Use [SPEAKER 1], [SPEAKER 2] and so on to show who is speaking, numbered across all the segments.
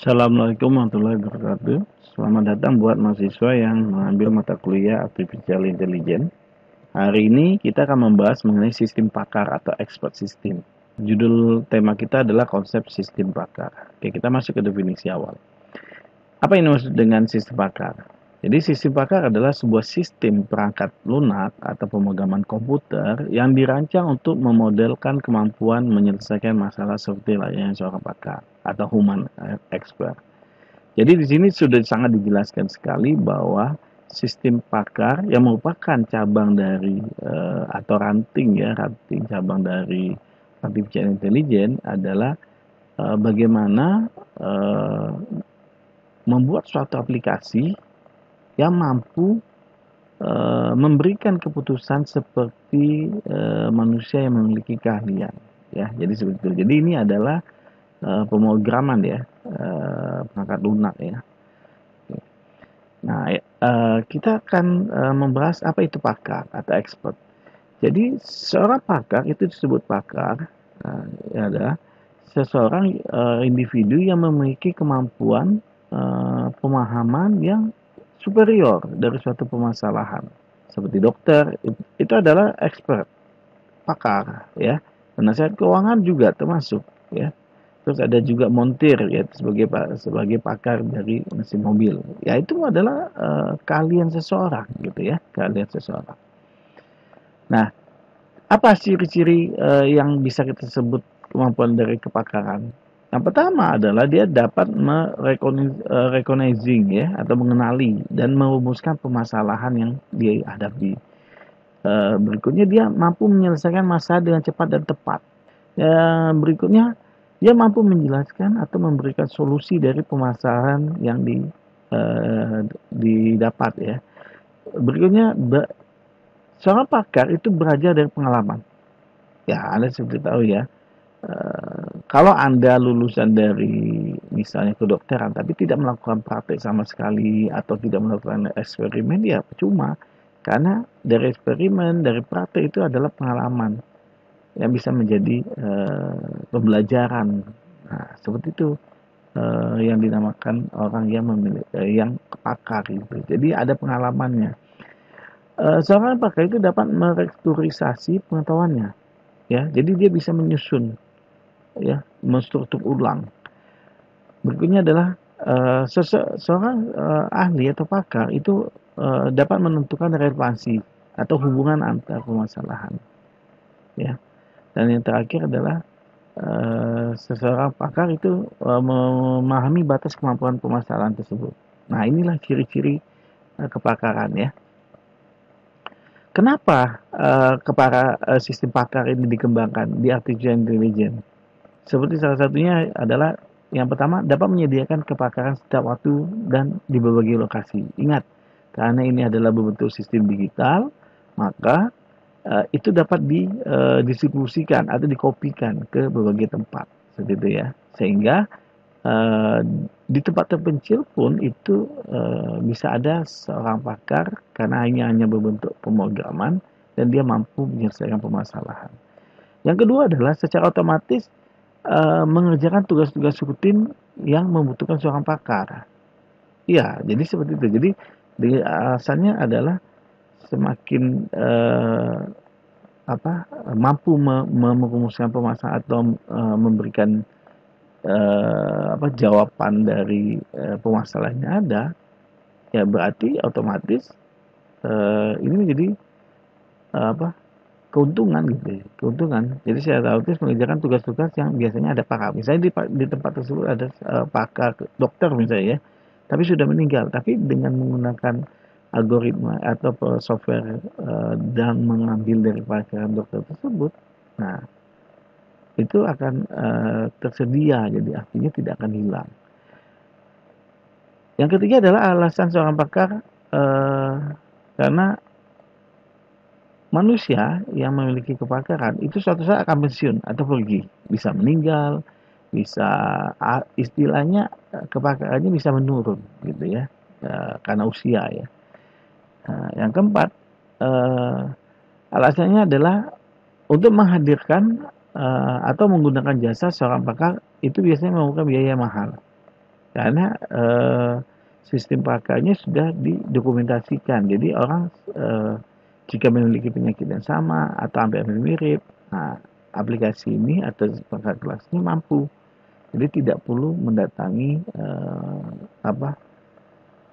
[SPEAKER 1] Assalamualaikum warahmatullahi wabarakatuh. Selamat datang buat mahasiswa yang mengambil mata kuliah Artificial Intelligence. Hari ini kita akan membahas mengenai sistem pakar atau expert system. Judul tema kita adalah konsep sistem pakar. Oke, kita masuk ke definisi awal. Apa yang dimaksud dengan sistem pakar? Jadi sistem pakar adalah sebuah sistem perangkat lunak atau pemrograman komputer yang dirancang untuk memodelkan kemampuan menyelesaikan masalah seperti layaknya seorang pakar atau human expert. Jadi di sini sudah sangat dijelaskan sekali bahwa sistem pakar yang merupakan cabang dari uh, atau ranting ya ranting cabang dari artificial intelligence adalah uh, bagaimana uh, membuat suatu aplikasi yang mampu uh, memberikan keputusan seperti uh, manusia yang memiliki keahlian ya. Jadi seperti itu. Jadi ini adalah uh, pemrograman ya uh, perangkat lunak ya. Nah uh, kita akan uh, membahas apa itu pakar atau expert. Jadi seorang pakar itu disebut pakar uh, ya adalah seseorang uh, individu yang memiliki kemampuan uh, pemahaman yang superior dari suatu permasalahan. Seperti dokter, itu adalah expert, pakar, ya. Penasihat keuangan juga termasuk, ya. Terus ada juga montir, ya, sebagai sebagai pakar dari mesin mobil. Ya, itu adalah uh, keahlian seseorang, gitu ya, keahlian seseorang. Nah, apa ciri-ciri uh, yang bisa kita sebut kemampuan dari kepakaran? Yang pertama adalah dia dapat merecognizing ya atau mengenali dan merumuskan permasalahan yang dia hadapi. Uh, berikutnya dia mampu menyelesaikan masalah dengan cepat dan tepat. Uh, berikutnya dia mampu menjelaskan atau memberikan solusi dari permasalahan yang di, didapat ya. Berikutnya ber, seorang pakar itu belajar dari pengalaman. Ya, Anda seperti tahu ya Eh, kalau Anda lulusan dari misalnya kedokteran tapi tidak melakukan praktek sama sekali atau tidak melakukan eksperimen ya percuma. Karena dari eksperimen dari praktek itu adalah pengalaman yang bisa menjadi uh, pembelajaran. Nah seperti itu uh, yang dinamakan orang yang memilih uh, yang pakar gitu. Jadi ada pengalamannya. Uh, seorang pakar itu dapat merekturisasi pengetahuannya ya. Jadi dia bisa menyusun ya menstruktur ulang. Berikutnya adalah uh, seseorang uh, ahli atau pakar itu uh, dapat menentukan relevansi atau hubungan antar permasalahan. Ya. Dan yang terakhir adalah uh, seseorang pakar itu uh, memahami batas kemampuan permasalahan tersebut. Nah, inilah ciri-ciri uh, kepakaran ya. Kenapa uh, kepara, uh, sistem pakar ini dikembangkan di artificial intelligence? Seperti salah satunya adalah yang pertama dapat menyediakan kepakaran setiap waktu dan di berbagai lokasi. Ingat, karena ini adalah berbentuk sistem digital, maka uh, itu dapat didistribusikan eh, atau dikopikan ke berbagai tempat, seperti itu ya. Sehingga uh, di tempat terpencil pun itu uh, bisa ada seorang pakar karena hanya hanya berbentuk pemrograman dan dia mampu menyelesaikan permasalahan. Yang kedua adalah secara otomatis uh, mengerjakan tugas-tugas rutin yang membutuhkan seorang pakar. Iya, jadi seperti itu. Jadi alasannya adalah semakin uh, apa mampu me merumuskan permasalahan atau uh, memberikan uh, apa jawaban dari uh, permasalahannya ada, ya berarti otomatis uh, ini menjadi uh, apa keuntungan gitu ya, keuntungan. Jadi saya otomatis mengerjakan tugas-tugas yang biasanya ada pakar. Misalnya di, di tempat tersebut ada uh, pakar dokter misalnya ya, tapi sudah meninggal. Tapi dengan menggunakan algoritma atau software uh, dan mengambil dari pakar dokter tersebut, nah itu akan uh, tersedia. Jadi artinya tidak akan hilang. Yang ketiga adalah alasan seorang pakar uh, karena manusia yang memiliki kepakaran itu suatu saat akan pensiun atau pergi, bisa meninggal, bisa istilahnya kepakarannya bisa menurun gitu ya, ya karena usia ya. Nah, yang keempat eh, alasannya adalah untuk menghadirkan eh, atau menggunakan jasa seorang pakar itu biasanya memerlukan biaya mahal. karena sistem pakarnya sudah didokumentasikan. Jadi orang jika memiliki penyakit yang sama atau hampir mirip, nah, aplikasi ini atau pakar kelas ini mampu. Jadi tidak perlu mendatangi uh, apa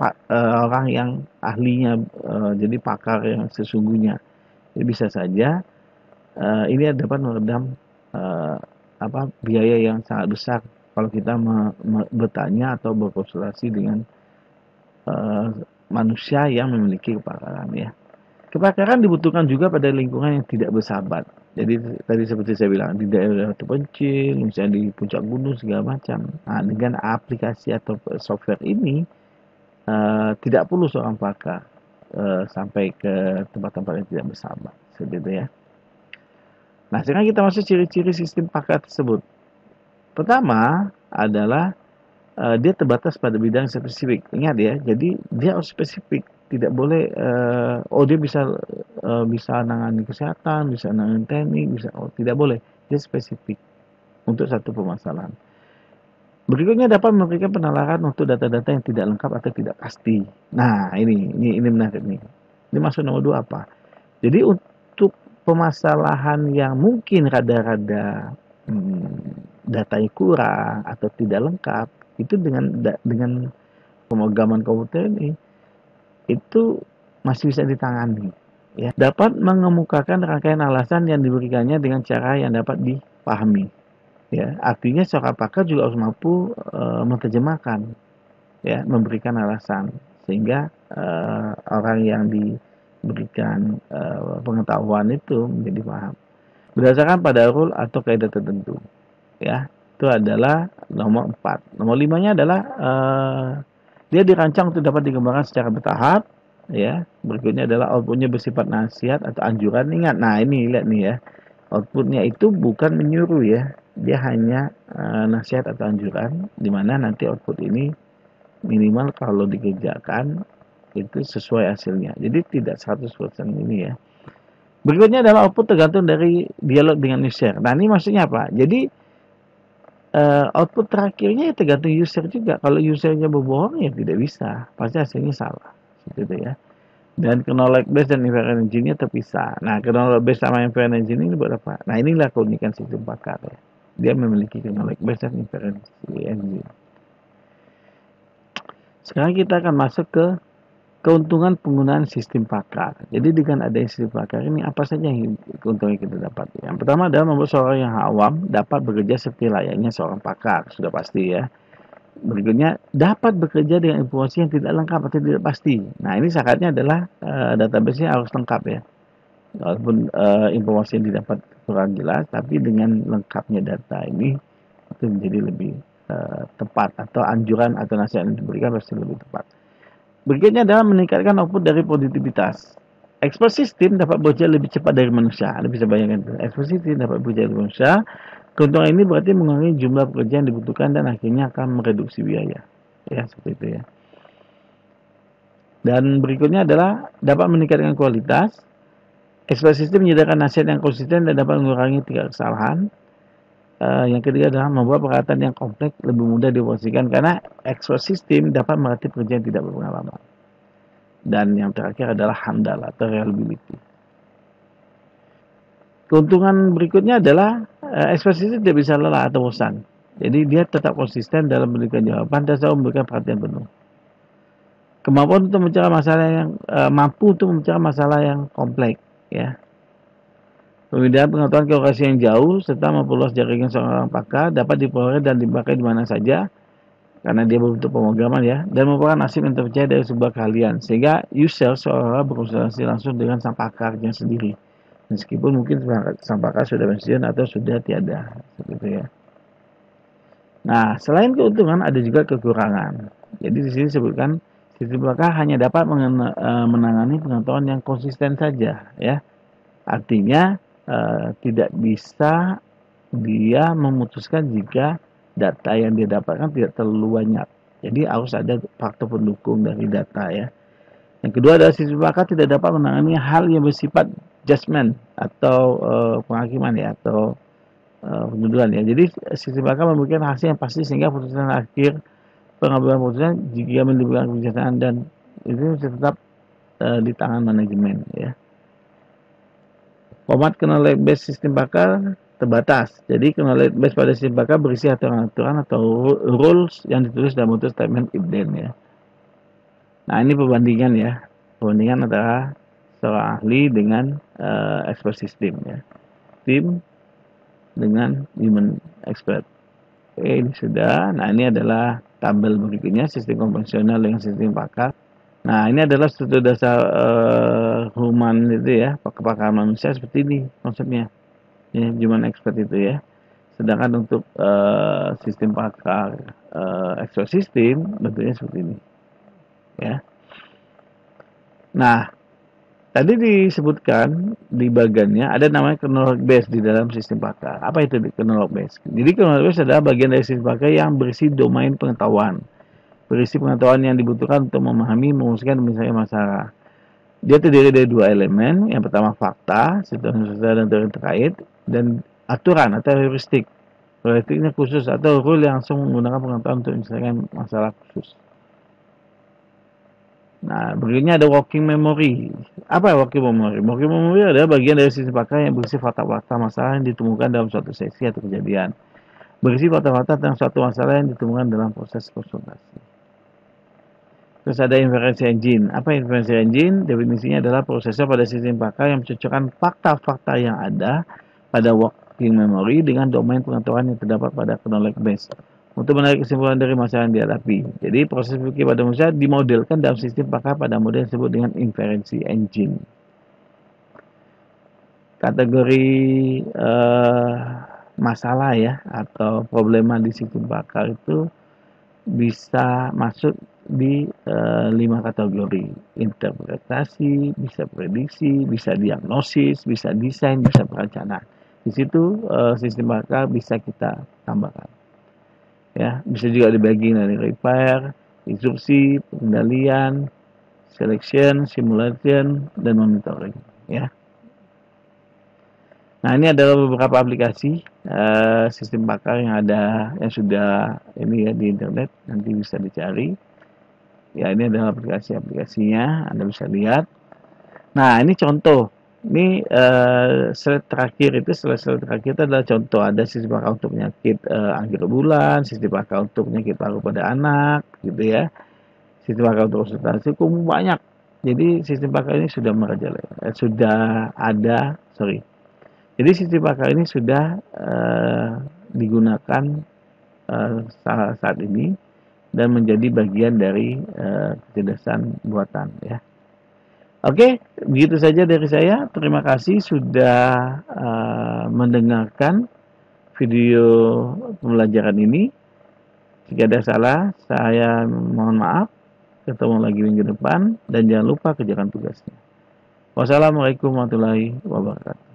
[SPEAKER 1] pak, uh, orang yang ahlinya, uh, jadi pakar yang sesungguhnya. Jadi bisa saja uh, ini dapat meredam uh, apa biaya yang sangat besar kalau kita me, me, bertanya atau berkonsultasi dengan uh, manusia yang memiliki kepakaran ya. Kepakaran dibutuhkan juga pada lingkungan yang tidak bersahabat. Jadi tadi seperti saya bilang di daerah terpencil, misalnya di puncak gunung segala macam. Nah, dengan aplikasi atau software ini uh, tidak perlu seorang pakar uh, sampai ke tempat-tempat yang tidak bersahabat, seperti ya. Nah, sekarang kita masuk ciri-ciri sistem pakar tersebut. Pertama adalah uh, dia terbatas pada bidang spesifik. Ingat ya, jadi dia harus spesifik. Tidak boleh, uh, oh dia bisa uh, bisa nangani kesehatan, bisa nangani teknik, bisa, oh tidak boleh. Dia spesifik untuk satu permasalahan. Berikutnya dapat memberikan penalaran untuk data-data yang tidak lengkap atau tidak pasti. Nah, ini ini ini menarik nih. Ini masuk nomor dua apa? Jadi untuk permasalahan yang mungkin rada-rada hmm, datanya kurang atau tidak lengkap, itu dengan dengan pemrograman komputer ini itu masih bisa ditangani. Ya, dapat mengemukakan rangkaian alasan yang diberikannya dengan cara yang dapat dipahami. Ya artinya seorang pakar juga harus mampu e, menerjemahkan ya memberikan alasan. Sehingga e, orang yang diberikan e, pengetahuan itu menjadi paham. Berdasarkan pada rule atau kaidah tertentu ya itu adalah nomor 4 nomor limanya adalah e, dia dirancang untuk dapat dikembangkan secara bertahap ya berikutnya adalah outputnya bersifat nasihat atau anjuran ingat nah ini lihat nih ya outputnya itu bukan menyuruh ya dia hanya uh, nasihat atau anjuran di mana nanti output ini minimal kalau dikerjakan itu sesuai hasilnya. Jadi tidak 100% ini ya. Berikutnya adalah output tergantung dari dialog dengan user. Nah, ini maksudnya apa? Jadi uh, output terakhirnya ya tergantung user juga. Kalau usernya berbohong ya tidak bisa, pasti hasilnya salah. Seperti itu ya. Dan knowledge base dan inference engine-nya terpisah. Nah, knowledge base sama inference engine ini buat apa? Nah, inilah keunikan sistem pakar ya dia memiliki knowledge base dan inferensi engine. Sekarang kita akan masuk ke keuntungan penggunaan sistem pakar. Jadi dengan adanya sistem pakar ini apa saja yang keuntungan kita dapat? Yang pertama adalah membuat seorang yang awam dapat bekerja seperti layaknya seorang pakar, sudah pasti ya. Berikutnya dapat bekerja dengan informasi yang tidak lengkap atau tidak pasti. Nah ini syaratnya adalah uh, database-nya harus lengkap ya walaupun uh, informasi yang didapat kurang jelas, tapi dengan lengkapnya data ini itu menjadi lebih uh, tepat atau anjuran atau nasihat yang diberikan pasti lebih tepat. Berikutnya adalah meningkatkan output dari produktivitas. Expert system dapat bekerja lebih cepat dari manusia. Anda bisa bayangkan itu. Expert system dapat bekerja dari manusia. Keuntungan ini berarti mengurangi jumlah pekerjaan yang dibutuhkan dan akhirnya akan mereduksi biaya. Ya, seperti itu ya. Dan berikutnya adalah dapat meningkatkan kualitas Expert system menyediakan nasihat yang konsisten dan dapat mengurangi tiga kesalahan. Uh, yang ketiga adalah membuat peralatan yang kompleks lebih mudah dioperasikan karena expert system dapat melatih pekerjaan tidak berpengalaman. Dan yang terakhir adalah handal atau reliability. Keuntungan berikutnya adalah uh, expert system tidak bisa lelah atau bosan. Jadi dia tetap konsisten dalam memberikan jawaban dan selalu memberikan perhatian penuh. Kemampuan untuk mencari masalah yang uh, mampu untuk mencari masalah yang kompleks ya. Pemindahan pengetahuan ke lokasi yang jauh serta memperluas jaringan seorang pakar dapat diperoleh dan dipakai di mana saja karena dia berbentuk pemrograman ya dan merupakan nasib yang terpercaya dari sebuah keahlian sehingga user seolah berkonsultasi langsung dengan sang pakarnya sendiri meskipun mungkin sang pakar sudah pensiun atau sudah tiada seperti ya. Nah, selain keuntungan ada juga kekurangan. Jadi di sini disebutkan Sistem pakar hanya dapat e, menangani pengetahuan yang konsisten saja, ya. Artinya uh, tidak bisa dia memutuskan jika data yang dia dapatkan tidak terlalu banyak. Jadi harus ada faktor pendukung dari data ya. Yang kedua adalah sistem pakar tidak dapat menangani hal yang bersifat judgment atau uh, penghakiman ya atau uh, pendudukan ya. Jadi sistem pakar memberikan hasil yang pasti sehingga putusan akhir pengambilan keputusan jika melibatkan kebijaksanaan dan itu tetap uh, di tangan manajemen ya. Format knowledge base sistem pakar terbatas. Jadi knowledge base pada sistem pakar berisi aturan-aturan atau rules yang ditulis dalam bentuk statement if then ya. Nah ini perbandingan ya, perbandingan antara seorang ahli dengan uh, expert system ya, tim dengan human expert. Oke ini sudah. Nah ini adalah tabel berikutnya sistem konvensional dengan sistem pakar. Nah, ini adalah struktur dasar uh, human itu ya, kepakaran manusia seperti ini konsepnya. Ya, human expert itu ya. Sedangkan untuk uh, sistem pakar uh, expert system bentuknya seperti ini. Ya. Nah, tadi disebutkan di bagiannya ada namanya chronolog base di dalam sistem pakar. Apa itu di base? Jadi chronolog base adalah bagian dari sistem pakar yang berisi domain pengetahuan berisi pengetahuan yang dibutuhkan untuk memahami, memutuskan misalnya masalah. Dia terdiri dari dua elemen. Yang pertama fakta, situasi dan teori terkait, dan aturan atau heuristik. Heuristiknya khusus atau rule yang langsung menggunakan pengetahuan untuk menyelesaikan masalah khusus. Nah, berikutnya ada working memory. Apa ya working memory? Working memory adalah bagian dari sistem pakai yang berisi fakta-fakta masalah yang ditemukan dalam suatu sesi atau kejadian. Berisi fakta-fakta tentang suatu masalah yang ditemukan dalam proses konsultasi. Terus ada inference engine. Apa inference engine? Definisinya adalah prosesor pada sistem pakar yang mencocokkan fakta-fakta yang ada pada working memory dengan domain pengetahuan yang terdapat pada knowledge base untuk menarik kesimpulan dari masalah yang dihadapi. Jadi proses berpikir pada manusia dimodelkan dalam sistem pakar pada model yang disebut dengan inference engine. Kategori uh, masalah ya atau problema di sistem pakar itu bisa masuk di uh, lima kategori interpretasi, bisa prediksi, bisa diagnosis, bisa desain, bisa perencanaan. Di situ uh, sistem bakar bisa kita tambahkan. Ya, bisa juga dibagi dari repair, instruksi, pengendalian, selection, simulation, dan monitoring. Ya. Nah ini adalah beberapa aplikasi uh, sistem bakar yang ada yang sudah ini ya di internet nanti bisa dicari ya ini adalah aplikasi-aplikasinya Anda bisa lihat. Nah ini contoh. Ini uh, slide terakhir itu slide, slide terakhir itu adalah contoh. Ada sistem pakar untuk penyakit uh, akhir bulan sistem pakar untuk penyakit paru pada anak gitu ya. Sistem pakar untuk konsultasi hukum banyak. Jadi sistem pakar ini sudah merajalela eh, sudah ada sorry. Jadi sistem pakar ini sudah uh, digunakan saat ini dan menjadi bagian dari uh, kecerdasan buatan ya. Oke, begitu saja dari saya. Terima kasih sudah uh, mendengarkan video pembelajaran ini. Jika ada salah, saya mohon maaf. Ketemu lagi minggu depan dan jangan lupa kerjakan tugasnya. Wassalamualaikum warahmatullahi wabarakatuh.